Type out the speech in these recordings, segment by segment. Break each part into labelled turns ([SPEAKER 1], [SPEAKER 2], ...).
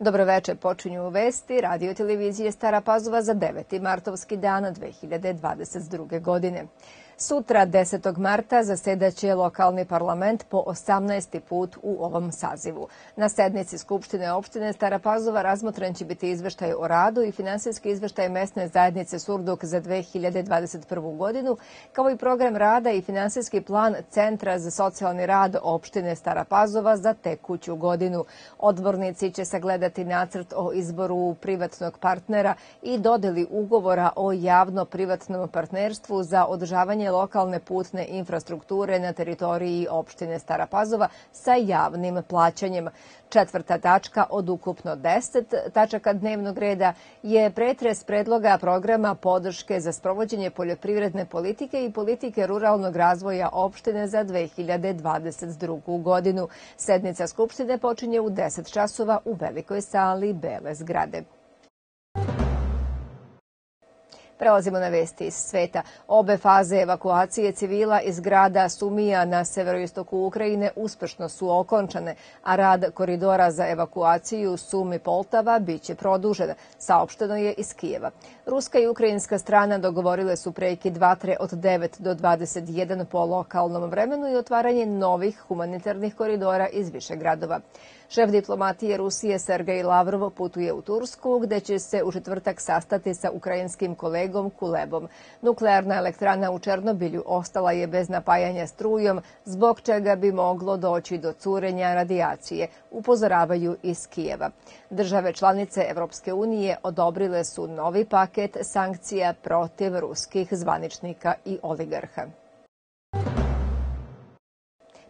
[SPEAKER 1] Dobroveče, počinju vesti radio televizije Stara Pazova za 9. martovski dan 2022. godine. Sutra, 10. marta, zasedaće lokalni parlament po 18. put u ovom sazivu. Na sednici Skupštine opštine Stara Pazova razmotren će biti izveštaj o radu i finansijski izveštaj mesne zajednice Surduk za 2021. godinu, kao i program rada i finansijski plan Centra za socijalni rad opštine Stara Pazova za tekuću godinu. Odbornici će sagledati nacrt o izboru privatnog partnera i dodeli ugovora o javno-privatnom partnerstvu za održavanje izgradnje lokalne putne infrastrukture na teritoriji opštine Stara Pazova sa javnim plaćanjem. Četvrta tačka od ukupno 10 tačaka dnevnog reda je pretres predloga programa podrške za sprovođenje poljoprivredne politike i politike ruralnog razvoja opštine za 2022. godinu. Sednica Skupštine počinje u 10 časova u velikoj sali Bele zgrade. Prelazimo na vesti iz sveta. Obe faze evakuacije civila iz grada Sumija na severoistoku Ukrajine uspešno su okončane, a rad koridora za evakuaciju Sumi-Poltava biće produžen, saopšteno je iz Kijeva. Ruska i ukrajinska strana dogovorile su prekid vatre od 9 do 21 po lokalnom vremenu i otvaranje novih humanitarnih koridora iz više gradova. Šef diplomatije Rusije Sergej Lavrov putuje u Tursku, gde će se u četvrtak sastati sa ukrajinskim kolegom Kulebom. Nuklearna elektrana u Černobilju ostala je bez napajanja strujom, zbog čega bi moglo doći do curenja radijacije, upozoravaju iz Kijeva. Države članice Evropske unije odobrile su novi paket sankcija protiv ruskih zvaničnika i oligarha.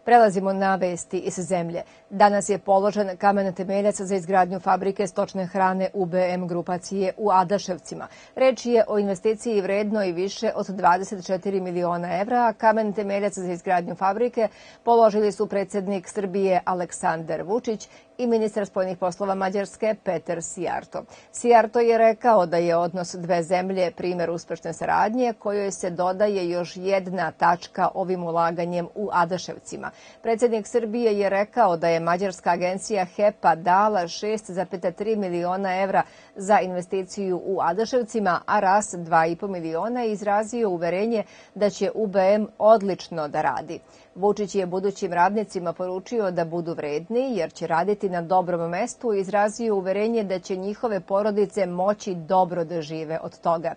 [SPEAKER 1] Prelazimo na vesti iz zemlje. Danas je položen kamen temeljac za izgradnju fabrike stočne hrane UBM grupacije u Adaševcima. Reč je o investiciji vredno i više od 24 miliona evra, a kamen temeljac za izgradnju fabrike položili su predsednik Srbije Aleksandar Vučić i ministar spoljnih poslova Mađarske Peter Sijarto. Sijarto je rekao da je odnos dve zemlje primer uspešne saradnje kojoj se dodaje još jedna tačka ovim ulaganjem u Adaševcima. Predsednik Srbije je rekao da je Mađarska agencija HEPA dala 6,3 miliona evra za investiciju u Adaševcima, a RAS 2,5 miliona je izrazio uverenje da će UBM odlično da radi. Vučić je budućim radnicima poručio da budu vredni jer će raditi na dobrom mestu i izrazio uverenje da će njihove porodice moći dobro da žive od toga.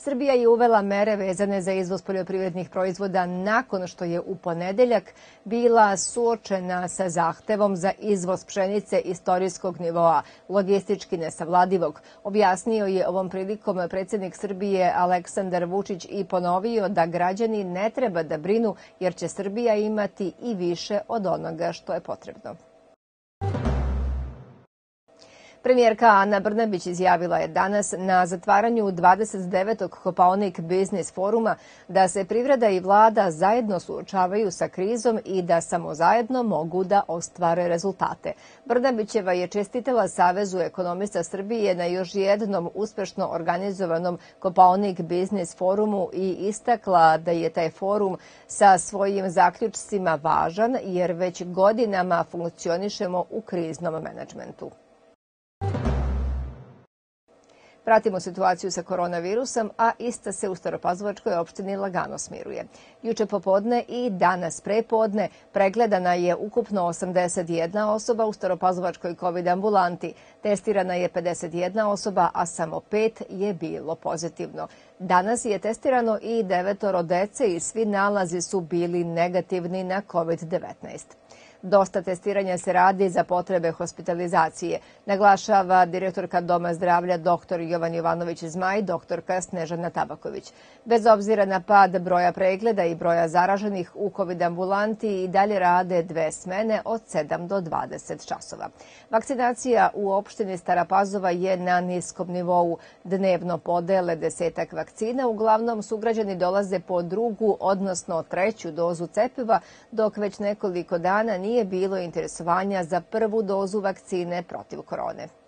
[SPEAKER 1] Srbija je uvela mere vezane za izvoz poljoprivrednih proizvoda nakon što je u ponedeljak bila suočena sa zahtevom za izvoz pšenice istorijskog nivoa, logistički nesavladivog. Objasnio je ovom prilikom predsednik Srbije Aleksandar Vučić i ponovio da građani ne treba da brinu jer će Srbija imati i više od onoga što je potrebno. Premijerka Ana Brnabić izjavila je danas na zatvaranju 29. Kopaonik Biznis foruma da se privreda i vlada zajedno suočavaju sa krizom i da samo zajedno mogu da ostvare rezultate. Brnabićeva je čestitela Savezu ekonomista Srbije na još jednom uspešno organizovanom Kopaonik Biznis forumu i istakla da je taj forum sa svojim zaključcima važan jer već godinama funkcionišemo u kriznom menadžmentu. Pratimo situaciju sa koronavirusom, a ista se u Staropazovačkoj opštini lagano smiruje. Juče popodne i danas prepodne pregledana je ukupno 81 osoba u Staropazovačkoj COVID ambulanti. Testirana je 51 osoba, a samo pet je bilo pozitivno. Danas je testirano i devetoro dece i svi nalazi su bili negativni na COVID-19. Dosta testiranja se radi za potrebe hospitalizacije, naglašava direktorka Doma zdravlja dr. Jovan Jovanović Zmaj, doktorka Snežana Tabaković. Bez obzira na pad broja pregleda i broja zaraženih u COVID ambulanti i dalje rade dve smene od 7 do 20 časova. Vakcinacija u opštini Stara Pazova je na niskom nivou. Dnevno podele desetak vakcina, uglavnom sugrađani dolaze po drugu, odnosno treću dozu cepiva, dok već nekoliko dana nije nije bilo interesovanja za prvu dozu vakcine protiv korone.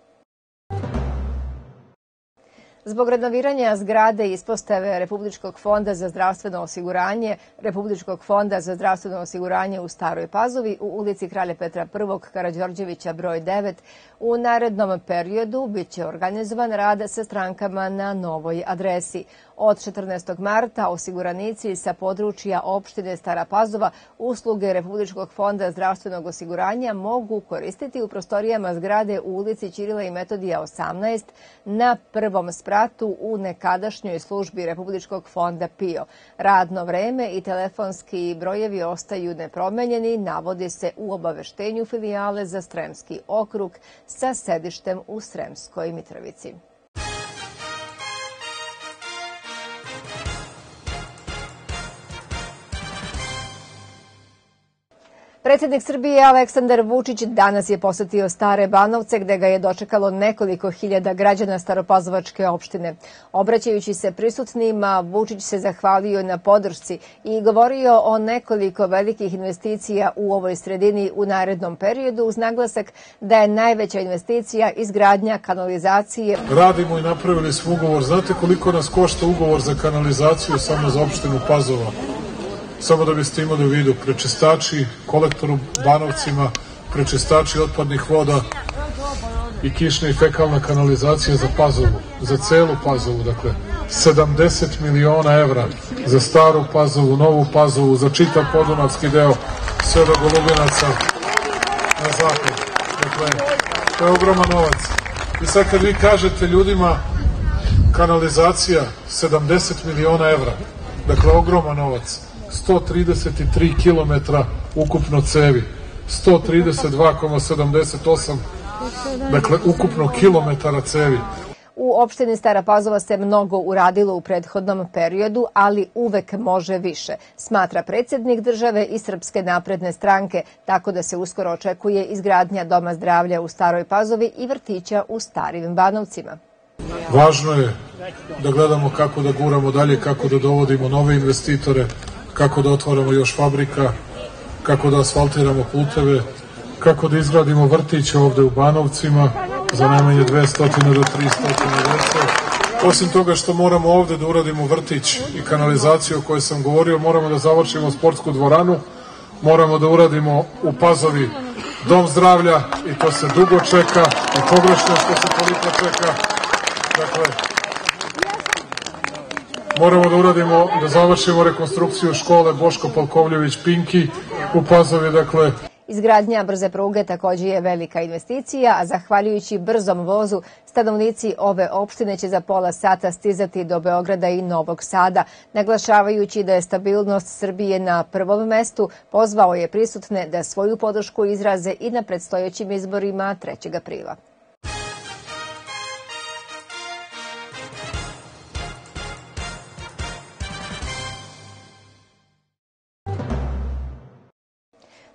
[SPEAKER 1] Zbog renoviranja zgrade ispostave Republičkog fonda za zdravstveno osiguranje, Republičkog fonda za zdravstveno osiguranje u Staroj Pazovi u ulici Kralja Petra I. Karadžorđevića broj 9, u narednom periodu biće organizovan rad sa strankama na novoj adresi. Od 14. marta osiguranici sa područja opštine Stara Pazova usluge Republičkog fonda zdravstvenog osiguranja mogu koristiti u prostorijama zgrade u ulici Ćirila i Metodija 18 na prvom spratu u nekadašnjoj službi Republičkog fonda PIO. Radno vreme i telefonski brojevi ostaju nepromenjeni, navodi se u obaveštenju filijale za Sremski okrug sa sedištem u Sremskoj Mitrovici. Predsednik Srbije Aleksandar Vučić danas je posetio Stare Banovce gde ga je dočekalo nekoliko hiljada građana Staropazovačke opštine. Obraćajući se prisutnima, Vučić se zahvalio na podršci i govorio o nekoliko velikih investicija u ovoj sredini u narednom periodu uz naglasak da je najveća investicija izgradnja kanalizacije.
[SPEAKER 2] Radimo i napravili smo ugovor. Znate koliko nas košta ugovor za kanalizaciju samo za opštinu Pazova? Samo da biste imali u vidu, prečistači, kolektor u Banovcima, prečistači otpadnih voda i kišna i fekalna kanalizacija za Pazovu, za celu Pazovu, dakle, 70 miliona evra za staru Pazovu, novu Pazovu, za čitav podunavski deo, sve do Golubinaca na zapad. Dakle, to je ogroman novac. I sad kad vi kažete ljudima kanalizacija 70 miliona evra, dakle, ogroman novac, 133 km ukupno cevi, 132,78 dakle ukupno kilometara cevi.
[SPEAKER 1] U opštini Stara Pazova se mnogo uradilo u prethodnom periodu, ali uvek može više, smatra predsednik države i Srpske napredne stranke, tako da se uskoro očekuje izgradnja Doma zdravlja u Staroj Pazovi i vrtića u Starim Banovcima.
[SPEAKER 2] Važno je da gledamo kako da guramo dalje, kako da dovodimo nove investitore, kako da otvaramo još fabrika, kako da asfaltiramo puteve, kako da izgradimo vrtiće ovde u Banovcima za najmanje 200 do 300 dece. Osim toga što moramo ovde da uradimo vrtić i kanalizaciju o kojoj sam govorio, moramo da završimo sportsku dvoranu, moramo da uradimo u Pazovi dom zdravlja i to se dugo čeka i pogrešno što se toliko čeka. Dakle, moramo da uradimo, da završimo rekonstrukciju škole Boško Palkovljević Pinki u Pazovi, dakle,
[SPEAKER 1] Izgradnja brze pruge takođe je velika investicija, a zahvaljujući brzom vozu, stanovnici ove opštine će za pola sata stizati do Beograda i Novog Sada. Naglašavajući da je stabilnost Srbije na prvom mestu, pozvao je prisutne da svoju podršku izraze i na predstojećim izborima 3. aprila.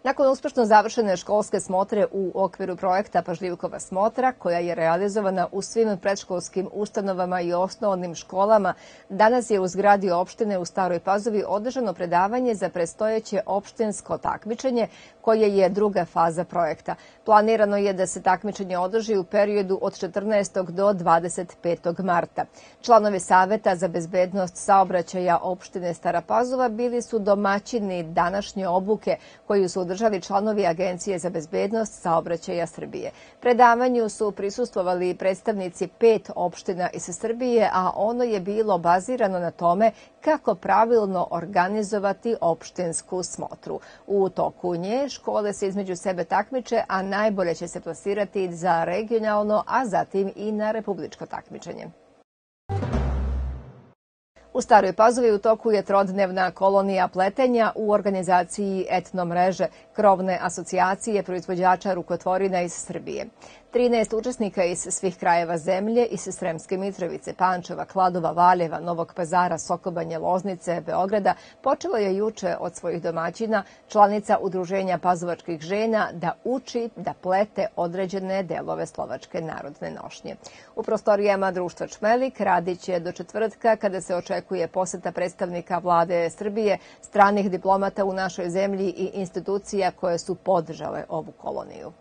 [SPEAKER 1] Nakon uspešno završene školske smotre u okviru projekta Pažljivkova smotra, koja je realizovana u svim predškolskim ustanovama i osnovnim školama, danas je u zgradi opštine u Staroj Pazovi održano predavanje za predstojeće opštinsko takmičenje, koje je druga faza projekta. Planirano je da se takmičenje održi u periodu od 14. do 25. marta. Članovi Saveta za bezbednost saobraćaja opštine Stara Pazova bili su domaćini današnje obuke koju su održali članovi Agencije za bezbednost saobraćaja Srbije. Predavanju su prisustvovali predstavnici pet opština iz Srbije, a ono je bilo bazirano na tome kako pravilno organizovati opštinsku smotru. U toku nje škole se između sebe takmiče, a najbolje će se plasirati za regionalno, a zatim i na republičko takmičenje. U Staroj Pazovi u toku je trodnevna kolonija pletenja u organizaciji Etno mreže, krovne asocijacije proizvođača rukotvorina iz Srbije. 13 učesnika iz svih krajeva zemlje, iz Sremske Mitrovice, Pančeva, Kladova, Valjeva, Novog Pazara, Sokobanje, Loznice, Beograda, počelo je juče od svojih domaćina, članica Udruženja pazovačkih žena, da uči da plete određene delove slovačke narodne nošnje. U prostorijama društva Čmelik radit će do četvrtka kada se očekuje poseta predstavnika vlade Srbije, stranih diplomata u našoj zemlji i institucija koje su podržale ovu koloniju.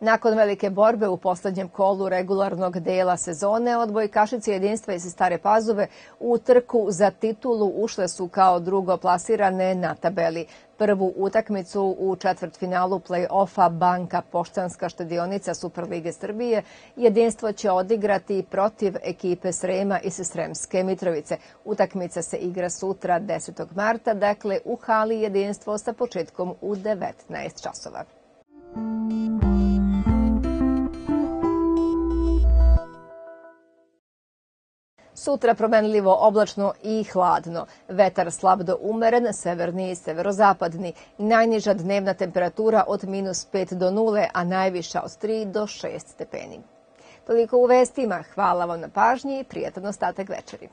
[SPEAKER 1] Nakon velike borbe u poslednjem kolu regularnog dela sezone, odbojkašice jedinstva iz Stare Pazove u trku za titulu ušle su kao drugo plasirane na tabeli. Prvu utakmicu u četvrtfinalu play-offa Banka Poštanska štedionica Superlige Srbije jedinstvo će odigrati protiv ekipe Srema iz Sremske Mitrovice. Utakmica se igra sutra 10. marta, dakle u hali jedinstvo sa početkom u 19 časova. Sutra promenljivo oblačno i hladno. Vetar slab do umeren, severni i severozapadni. Najniža dnevna temperatura od minus 5 do 0, a najviša od 3 do 6 stepeni. Toliko u vestima. Hvala vam na pažnji i prijatan ostatak večeri.